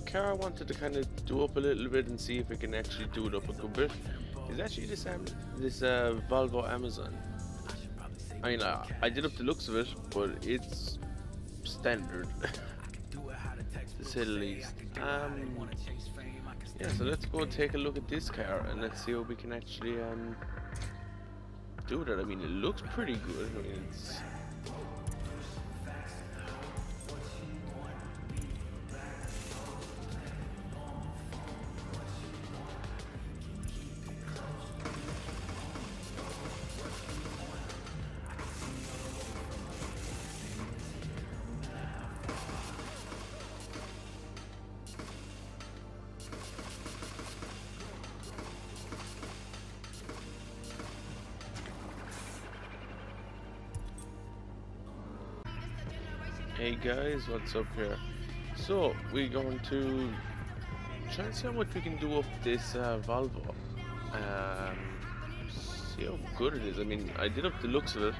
car I wanted to kind of do up a little bit and see if I can actually do it up a good bit is actually this um, this uh, Volvo Amazon. I mean, uh, I did up the looks of it, but it's standard, to say the least. Um, yeah, so let's go take a look at this car and let's see what we can actually um, do with it. I mean, it looks pretty good. I mean, it's Hey guys, what's up here? So, we're going to try and see much we can do up this uh, Volvo. Um, see how good it is. I mean, I did up the looks of it.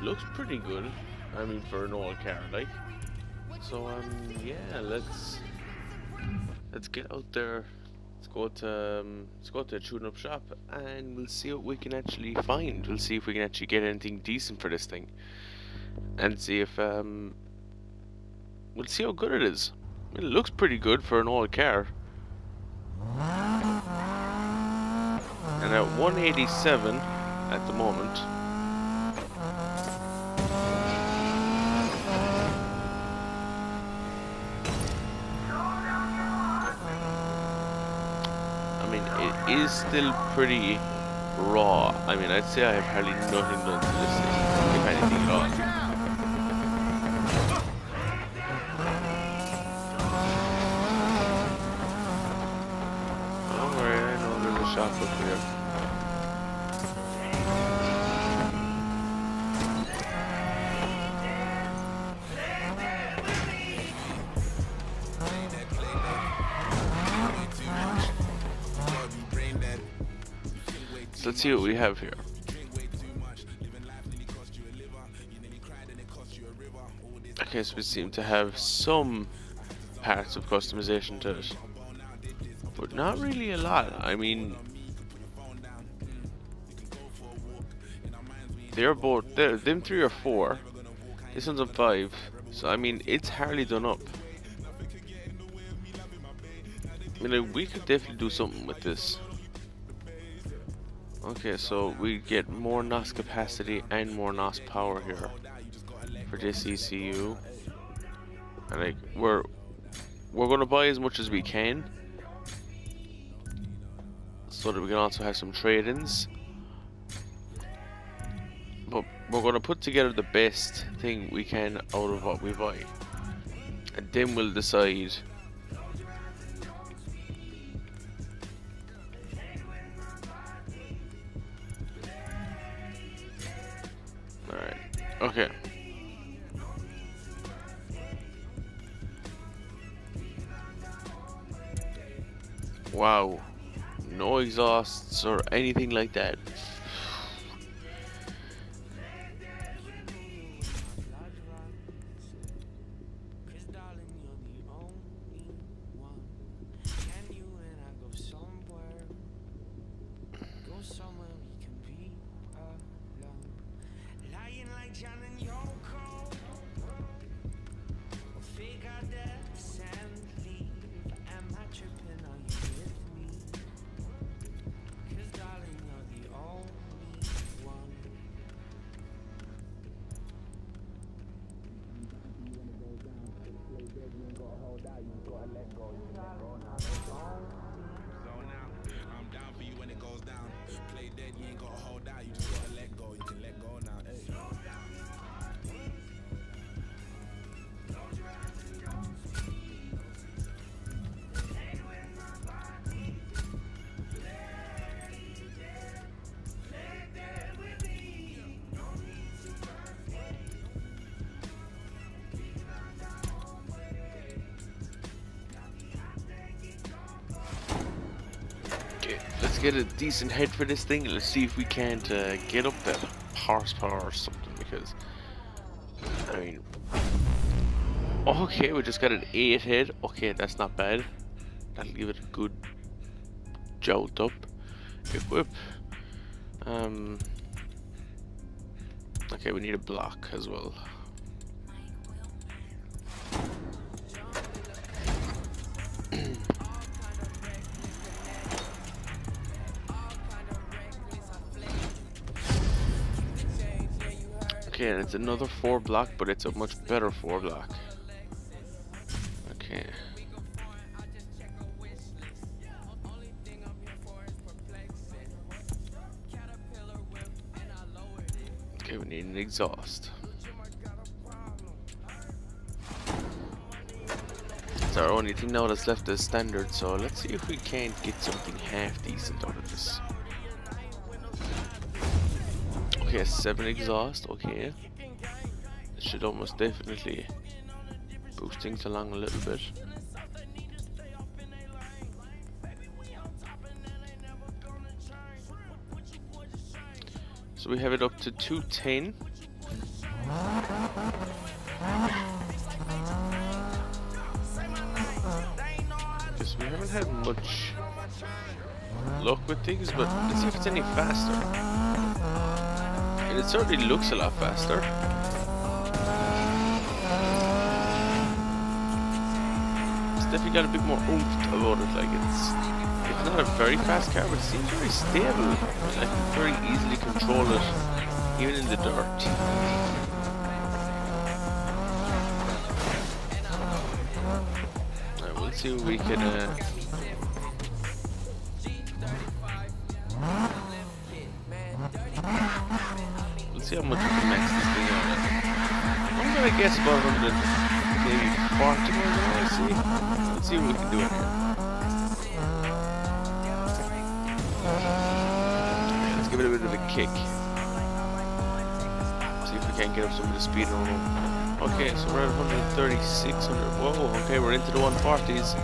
Looks pretty good. I mean, for an old car, like. So, um, yeah, let's let's get out there. Let's go to um, let's go to a tune-up shop, and we'll see what we can actually find. We'll see if we can actually get anything decent for this thing, and see if um We'll see how good it is. It looks pretty good for an old car. And at 187 at the moment. I mean, it is still pretty raw. I mean, I'd say I have hardly nothing done to this thing, if anything at all. So let's see what we have here. Okay, so we seem to have some parts of customization to it. But not really a lot. I mean, they're both, they're, them three or four. This one's on five. So, I mean, it's hardly done up. I mean, we could definitely do something with this. Okay, so we get more NOS capacity and more NOS power here for this ECU. And like we're we're gonna buy as much as we can so that we can also have some trade-ins. But we're gonna put together the best thing we can out of what we buy. And then we'll decide Okay. Wow. No exhausts or anything like that. Get a decent head for this thing. Let's see if we can't uh, get up that horsepower or something because, I mean, okay, we just got an 8 head. Okay, that's not bad. That'll give it a good jolt up. Equip. Um. Okay, we need a block as well. Okay, and it's another 4 block, but it's a much better 4 block. Okay. Okay, we need an exhaust. It's our only thing now that's left as standard, so let's see if we can't get something half decent out of this. Okay, seven exhaust. Okay, should almost definitely boost things along a little bit. So we have it up to 210. Because we haven't had much luck with things, but let's see if it's any faster. It certainly looks a lot faster. It's definitely got a bit more oomph about it, like it's it's not a very fast car, but it seems very stable. I can very easily control it, even in the dirt. See what we can uh, see how much we can max this thing out I'm gonna guess about 100, maybe 40 more than I see. Let's see what we can do let's give it a bit of a kick. See if we can't get up some of the speed on them. Okay, so we're at 136, 100. Whoa, okay, we're into the 140s.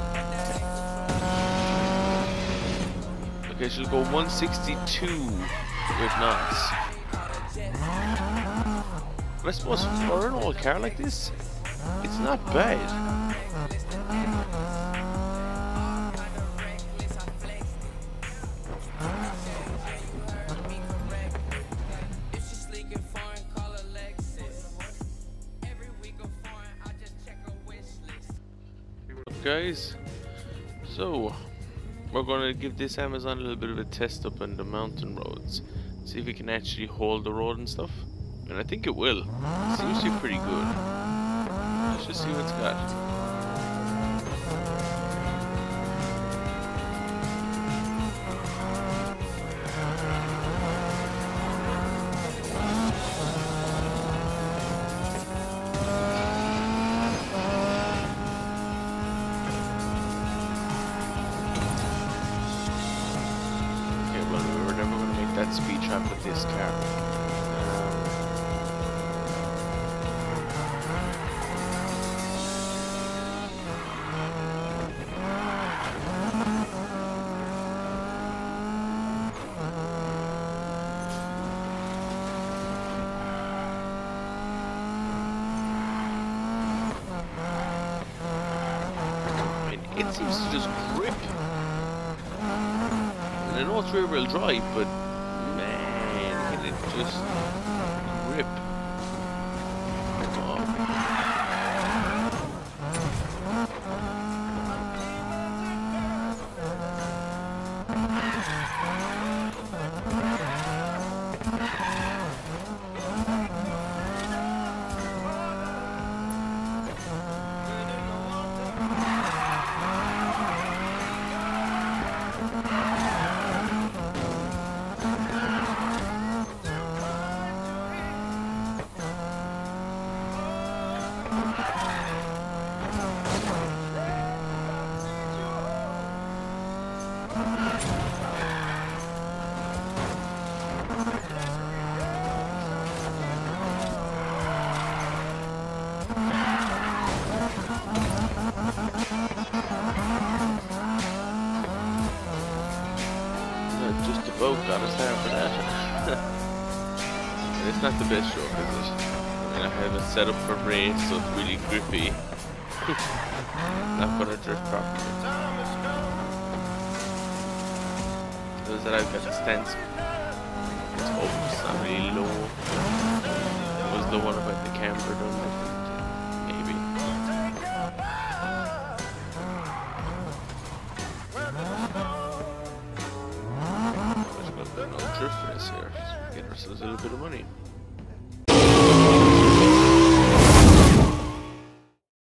Okay, she'll go 162 with NOS. I suppose for an old car like this, it's not bad. guys so we're going to give this Amazon a little bit of a test up on the mountain roads. See if we can actually hold the road and stuff and I think it will. It seems to be pretty good. Let's just see what it's got. Okay, well we were never gonna make that speed trap with this car. It seems to just grip. And I know it's rear wheel drive, but man, can it just just a boat got us there for that. and it's not the best rope, is it? I mean, I have a set up for rain, so it's really grippy. not gonna drift properly. Those that I've got to stand it's, oh, it's not really low. It was the one about the camber, don't like a little bit of money.